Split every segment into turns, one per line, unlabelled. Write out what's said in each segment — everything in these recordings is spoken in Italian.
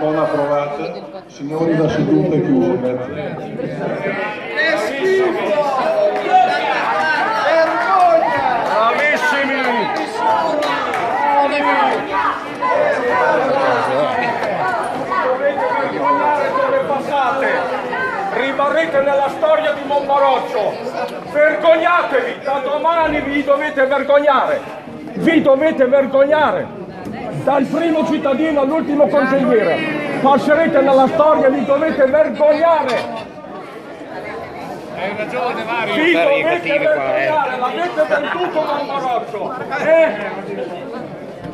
Non approvata. Signori, la seduta è chiusa. Grazie.
rimarrete nella storia di Monmaroccio. Vergognatevi, da domani vi dovete vergognare. Vi dovete vergognare. Dal primo cittadino all'ultimo consigliere. Passerete nella storia, vi dovete vergognare.
Hai ragione Mario,
Vi dovete
eh.
vergognare, l'avete venduto Monmaroccio. Eh?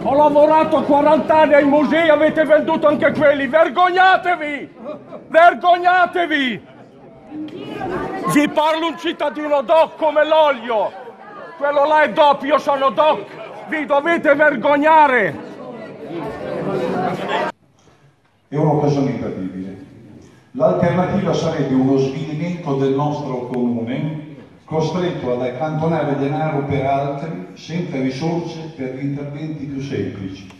Ho lavorato 40 anni ai musei, avete venduto anche quelli. Vergognatevi! Vergognatevi! Vi parlo un cittadino doc come l'olio. Quello là è doc, io sono doc. Vi dovete vergognare.
È un'occasione imperdibile. L'alternativa sarebbe uno svilimento del nostro comune costretto ad accantonare denaro per altri senza risorse per gli interventi più semplici.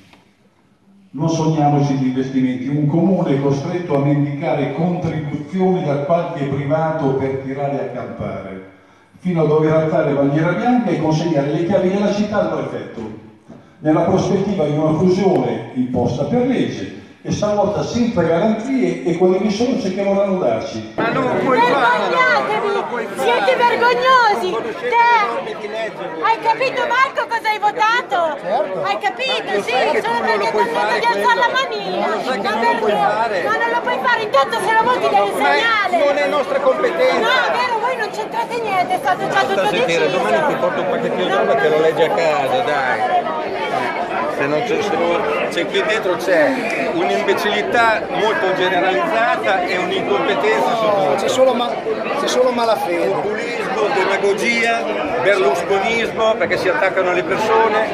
Non sogniamoci di investimenti, un comune costretto a mendicare contribuzioni da qualche privato per tirare a campare, fino a dover alzare bandiera bianca e consegnare le chiavi della città al prefetto, nella prospettiva di una fusione imposta per legge e stavolta senza garanzie e con le risorse che vorranno darci.
Ma non puoi!
Vergognatevi! Siete vergognosi! Te! Hai capito Marco cosa hai votato? Hai capito? Sì, solo perché ti hanno detto di alzare la manina!
che
Ma
non lo puoi
perché?
fare.
Ma non lo puoi fare, intanto se lo voti devi segnale!
non è nostra competenza!
No, è vero, voi non c'entrate niente, è stato già tutto deciso!
domani ti porto un pacchettino giallo che lo leggi a casa, dai. Se non c'è, se non- se qui dentro c'è un'imbecillità molto generalizzata e un'incompetenza tutto.
C'è solo, ma- c'è solo malafede.
Populismo, demagogia, berlusconismo, perché si attaccano alle persone.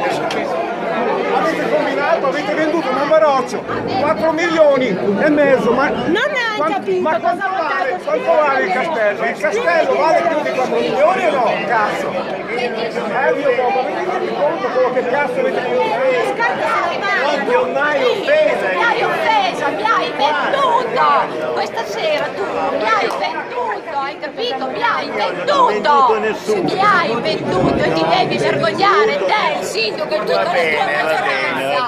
Avete combinato, avete venduto Monmaroccio 4 milioni e mezzo. Ma
Non hai capito
ma
cosa votato?
Quanto vale il castello? Il castello vale più di 4 milioni o no? Cazzo! Eh, Dio buono, ma vi rendete conto quello che cazzo avete
Non
Non hai offesa!
Mi hai offesa, mi hai venduto! Questa sera tu mi hai venduto, hai capito? Mi hai venduto! Mi hai venduto e ti devi vergognare te, il sindaco e tutta la tua maggioranza!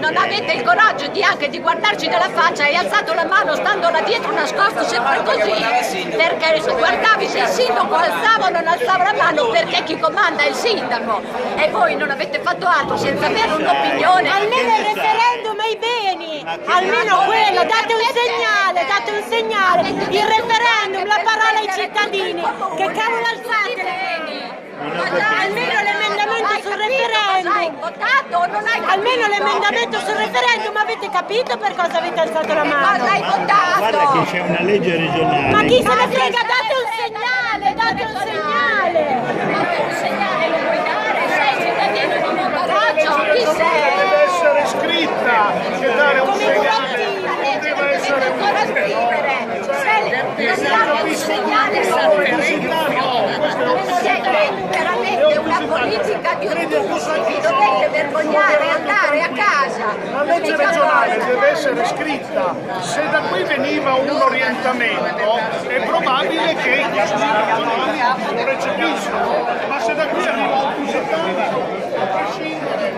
Non avete il coraggio di anche di guardarci nella faccia e hai alzato la mano stando là dietro nascosto sempre così! Perché se guardavi se il sindaco alzava o non alzava la mano perché chi comanda è il sindaco! E voi non avete fatto altro senza avere un'opinione! Almeno il referendum ai beni! Almeno quello, date un segnale, date un segnale! Il referendum, la parola ai cittadini! Che cavolo alzate? Almeno l'emendamento referendum! votato non hai Almeno l'emendamento sul referendum, avete capito per cosa avete alzato la mano? Cosa hai votato?
Guarda che c'è una legge regionale.
Ma chi se ne frega, date un segnale, date un segnale! Date un segnale, lo puoi dare, sei cittadino di Monbaroccio, chi sei?
Deve essere scritta che dare un segnale deve
deve
essere
ancora scrivere! Se non date un segnale, siete politica di ottusi, vi dovete vergognare e andare a casa!
La legge regionale deve essere scritta, se da qui veniva un orientamento è probabile che i costituzionali lo recepiscono, ma se da qui arriva un 70, a prescindere,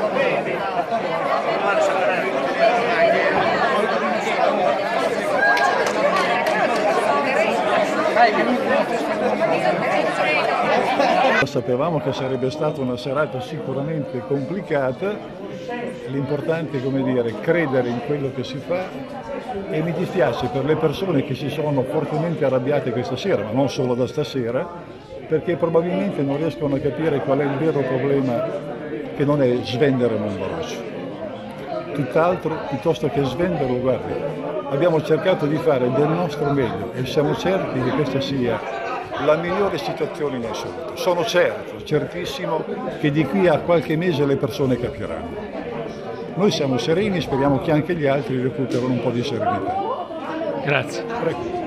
va bene.
Sapevamo che sarebbe stata una serata sicuramente complicata, l'importante è come dire, credere in quello che si fa e mi dispiace per le persone che si sono fortemente arrabbiate questa sera, ma non solo da stasera, perché probabilmente non riescono a capire qual è il vero problema che non è svendere Monbaroccio. Tutt'altro, piuttosto che svenderlo, guardi, abbiamo cercato di fare del nostro meglio e siamo certi che questa sia la migliore situazione in assoluto. Sono certo, certissimo, che di qui a qualche mese le persone capiranno. Noi siamo sereni e speriamo che anche gli altri recuperino un po' di serenità.
Grazie.
Prego.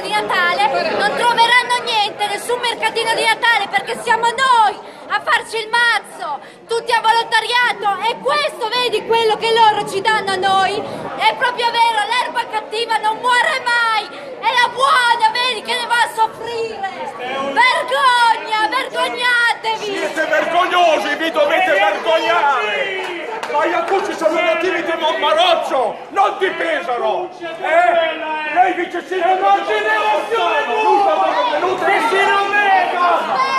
di Natale non troveranno niente, nessun mercatino di Natale perché siamo noi a farci il mazzo, tutti a volontariato e questo vedi quello che loro ci danno a noi? È proprio vero, l'erba cattiva non muore mai, è la buona, vedi che ne va a soffrire. Vergogna, vergognatevi!
Siete vergognosi, vi dovete vergognare! Ma gli accucci sono nativi di Monmaroccio, non di Pesaro! Eh? Lei dice sì, non generazione venuta che si rovega!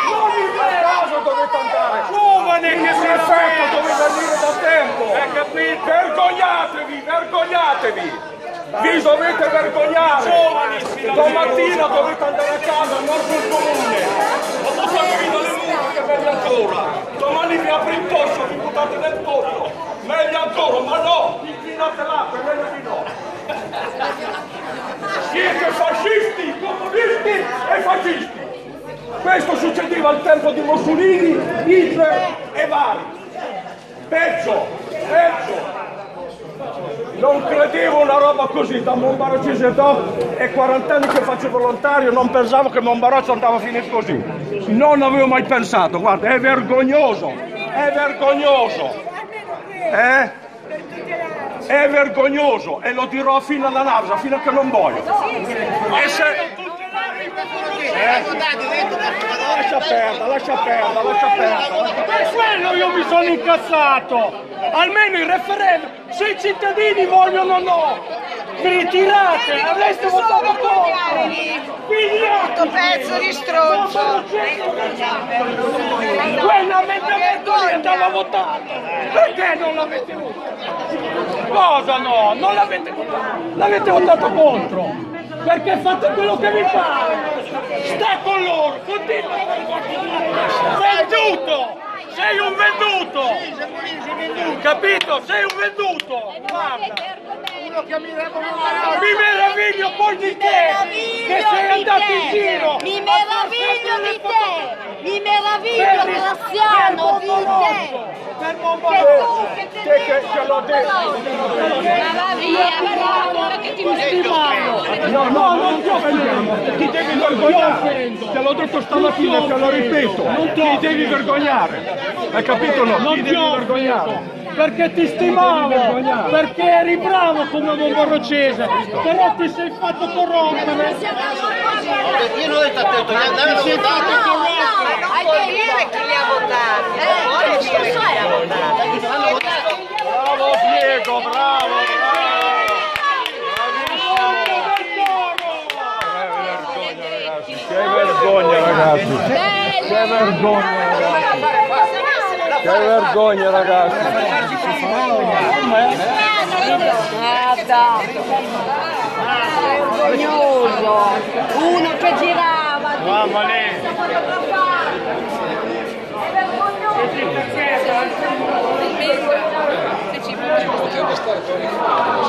Non in caso dovete andare! Giovane che si effetto doveva venire da tempo! Hai capito? Vergognatevi, vergognatevi! Vi dovete vergognare! Domattina dovete andare a casa, non sul comune! Ho buttato via le mura che meglio ancora! Domani vi apri il pozzo, vi buttate nel pozzo! Meglio ancora, ma no! Inclinate l'acqua, è meglio di no! Siete fascisti, comunisti e fascisti! Questo succedeva al tempo di Mussolini, Hitler e vari! Peggio, peggio! Non credevo una roba così, da Monbarocese do e 40 anni che faccio volontario, non pensavo che Monbaroccio andava a finire così. Non avevo mai pensato, guarda, è vergognoso, è vergognoso. Eh? È vergognoso e lo dirò fino alla nausea, fino a che non voglio. E se... Eh? Lascia perdere, lascia perdere, lascia perdere.
Per quello io mi sono incazzato! Almeno il referendum, se i cittadini vogliono no, vi ritirate, avreste votato contro! Figliati!
pezzo di stronzo!
Quell'emendamento lì andava votato! Perché non l'avete votato? Cosa no? Non l'avete votato! L'avete votato contro! Perché fate quello che vi pare! Sta con loro! Continua! Venduto! Sei un venduto! Capito? Sei un venduto! Guarda! Mi meraviglio poi di te! Che sei andato in giro!
Mi meraviglio di te! Mi meraviglio, Graziano, di te!
Per
Che
Monbaroccio!
tu che te
Che, che, che l'ho detto!
Che
No, no, non ti offendiamo, ti devi vergognare. Te l'ho detto stamattina te lo ripeto. Ti devi vergognare. Hai capito o no? Ti devi vergognare.
Perché ti stimavo, perché eri bravo come Monbarocese, però ti sei fatto corrompere.
Io non ho detto gli andare
Ti sei fatto corrompere.
Non vuol dire chi li ha votati, vuole dire chi li ha votati.
Bravo Diego, bravo, bravo. Che vergogna ragazzi. Che vergogna ragazzi. Che vergogna ragazzi.
Guarda, vergognoso, uno che girava,
Mamma lì.
è vergognoso.